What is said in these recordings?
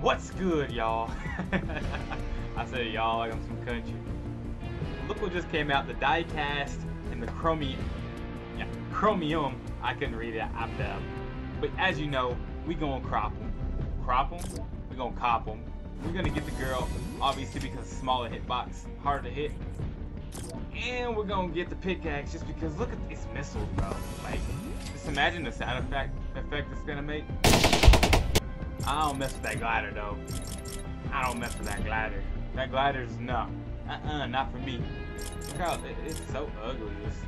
What's good, y'all? I said y'all like I'm some country. Look what just came out, the diecast and the chromium. Yeah, chromium. I couldn't read it, I'm dumb. But as you know, we gonna crop them. Crop them, we gonna cop them. We're gonna get the girl, obviously because smaller hitbox, harder to hit. And we're gonna get the pickaxe just because look at these missiles, bro. Like, just imagine the sound effect effect it's gonna make. I don't mess with that glider though. I don't mess with that glider. That glider's no. Uh-uh, not for me. Look how it, it's so ugly. It's,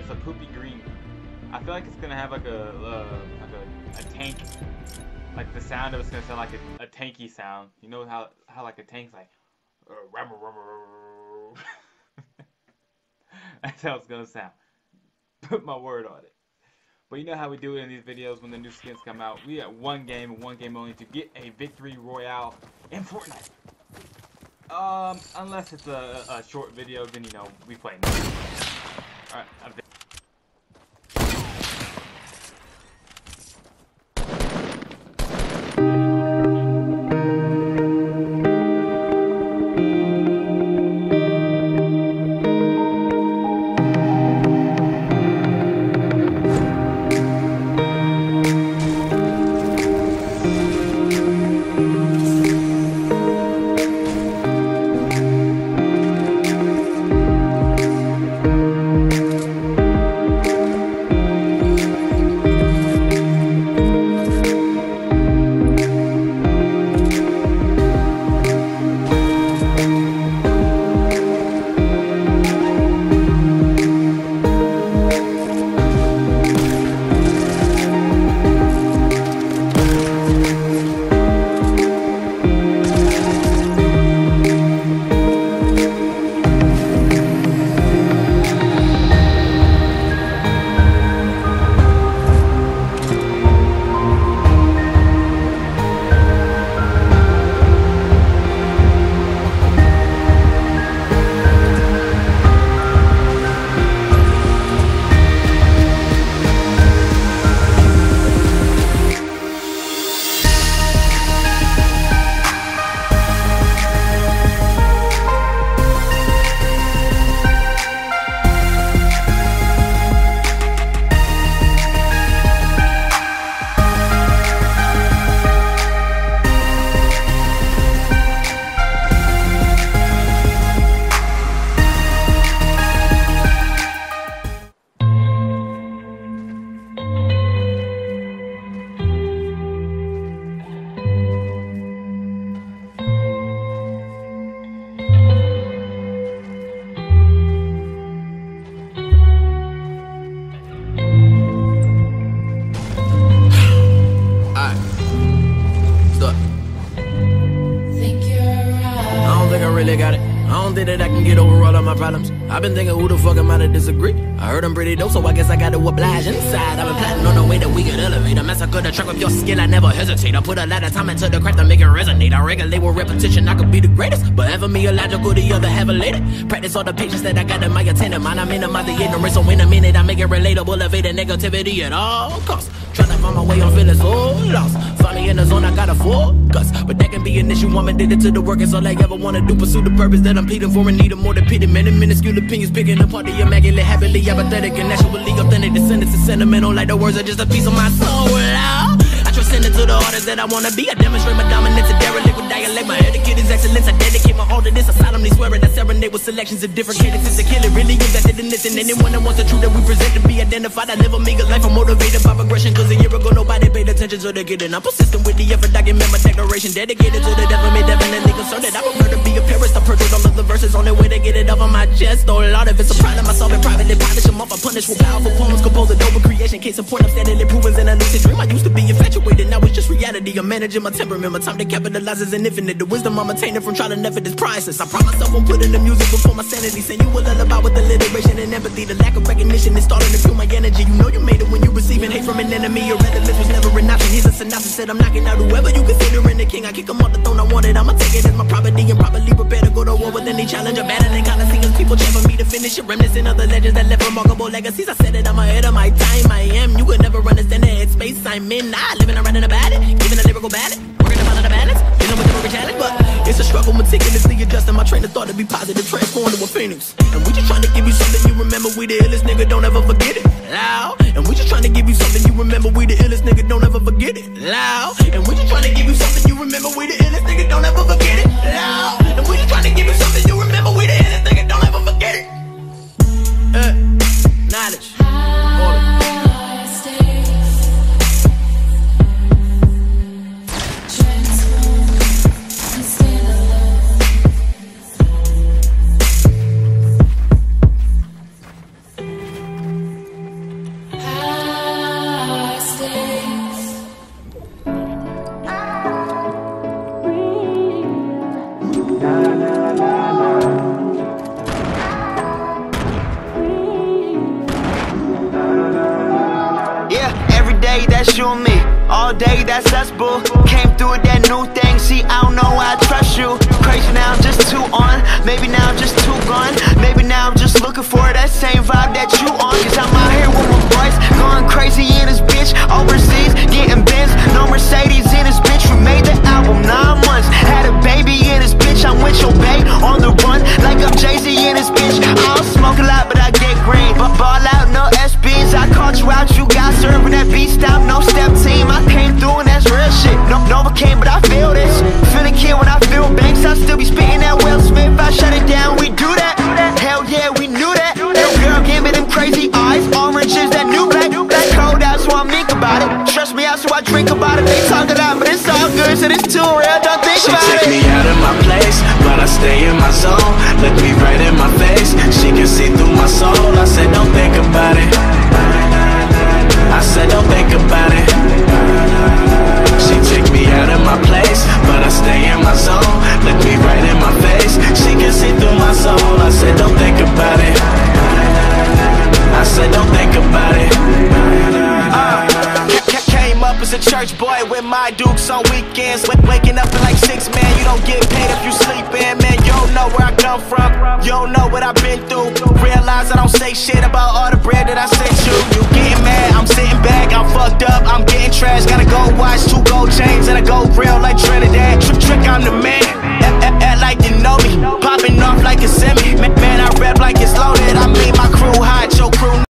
it's a poopy green. I feel like it's gonna have like a uh, like a, a tank. Like the sound of it's gonna sound like a, a tanky sound. You know how how like a tank's like. That's how it's gonna sound. Put my word on it. But you know how we do it in these videos when the new skins come out. We got one game and one game only to get a victory royale in Fortnite. Um, unless it's a, a short video, then you know we play. Alright, I've been thinking who the fuck am I to disagree? I heard I'm pretty dope, so I guess I gotta oblige inside. I've been planning on the way that we could elevate. A massacre the track with your skill, I never hesitate. I put a lot of time into the craft to make it resonate. I regulate with repetition, I could be the greatest. But ever me illogical, the other have a later. Practice all the patience that I got in my attendant mind. I minimize the ignorance, so in a minute I make it relatable, evade the negativity at all costs. Trying to find my way, I'm feeling so lost. Finally in the zone, I gotta focus. But that can be an issue, I'm addicted to the work. It's all I ever wanna do. Pursue the purpose that I'm pleading for and need more than pity. Many minuscule opinions picking apart the immaculate, happily apathetic, and naturally authentic. Descendants is sentimental, like the words are just a piece of my soul. Transcendent to the artist that I wanna be. I demonstrate my dominance and derelict with dialect. My etiquette is excellence. I dedicate my all to this. I solemnly swear it. I serenade with selections of different cadences to kill it. Really invested in this. And anyone that wants the truth that we present to be identified. I live a meager life. I'm motivated by progression. Cause a year ago nobody paid attention to the getting. I'm persistent with the effort. Document my declaration. Dedicated to the devil. Me definitely concerned that I prefer to be a parent. I purchased all of the verses on their way to get it off of my chest. Though a lot of it's a problem. I solve it privately. Polish them off. I punish with powerful poems. Compose a dope creation. In point. I'm steadily proving in a lucid dream. I used to be infatuated. Now it's just reality. I'm managing my temperament. My time to capitalize is an infinite. The wisdom I'm attaining from trial and effort is priceless. I promise I won't put in the music before my sanity. Send you a lullaby with alliteration and empathy. The lack of recognition is starting to fuel my energy. You know you made it when you're receiving hate from an enemy. Your relatives was never an option. Here's a synopsis. Said I'm knocking out whoever you considering the king. I kick him off the throne. I want it. I'ma take it as my property and properly prepare to go to war with any challenge. I'm battling coliseums. People champ for me to finish it. Reminiscent of the legends that left remarkable legacies. I said it. I'm ahead of my time. I am. You could never understand the headspace I'm in. I living around not a bad, giving a lyrical ballad, working about out of balance, dealing with the challenge, but it's a struggle meticulously adjusting my train of thought to be positive, transform to a phoenix. And we just trying to give you something you remember, we the illest nigga, don't ever forget it, loud. And we just trying to give you something you remember, we the illest nigga, don't ever forget it, loud. And we just trying to give you something you remember, that's us, boo. Came through with that new thing. See, I don't know why I trust you. Crazy now, I'm just too on. Maybe now I'm just too gone. Maybe now I'm just looking for that same vibe that you on. Cause I'm out here with my boys, going crazy in this bitch. Overseas, getting about it. Stress me out, so I drink about it. They talk it out, but it's all good, so it's too real. Don't think She about took it. me out of my place, but I stay in my zone. Look me right in my face, she can see through my soul. I said, don't boy with my dukes on weekends. Wa- Waking up at like six, man. You don't get paid if you sleep in, man. You don't know where I come from. You don't know what I've been through. Realize I don't say shit about all the bread that I sent you.